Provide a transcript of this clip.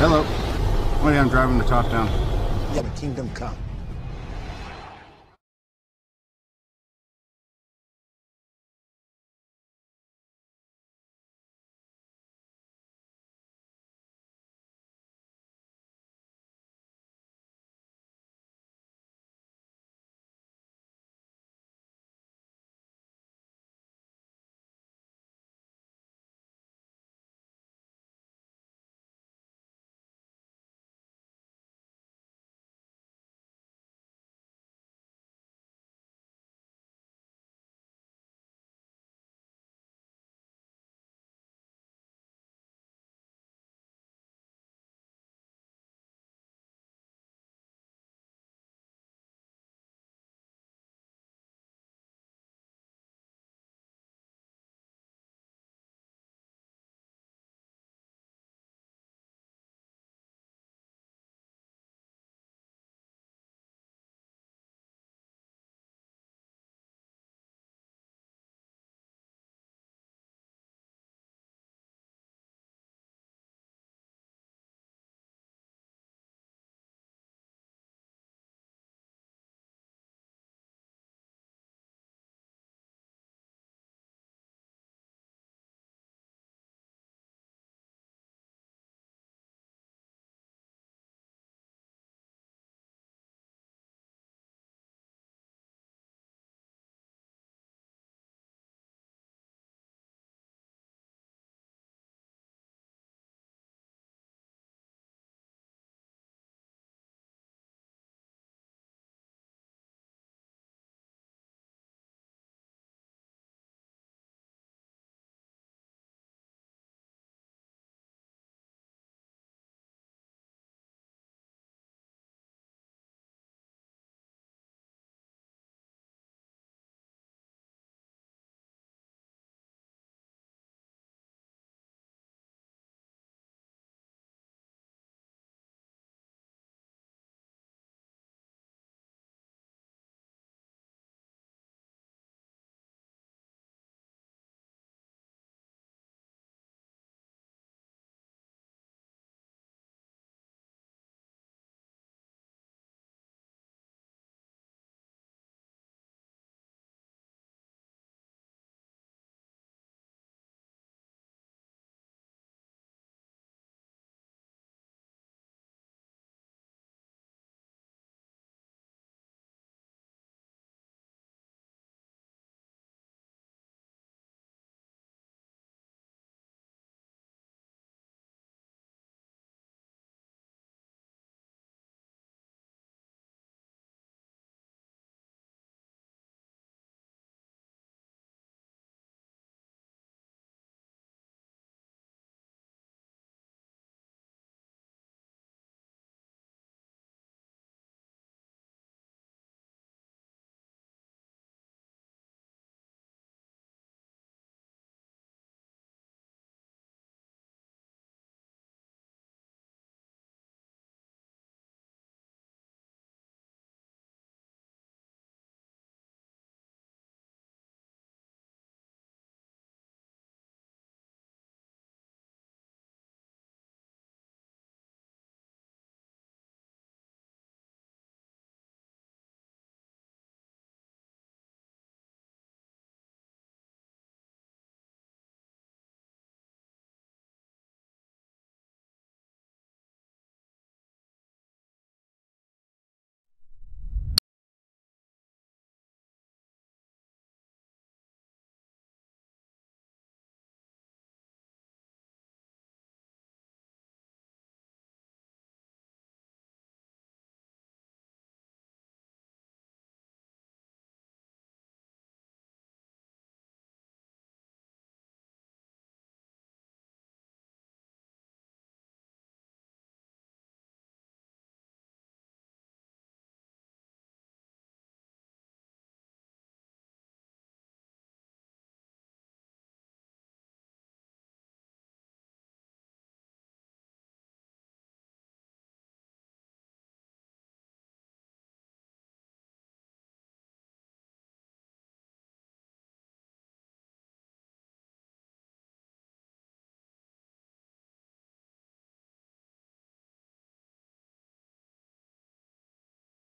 Hello. Wait, I'm driving the top down. Yeah, the kingdom come.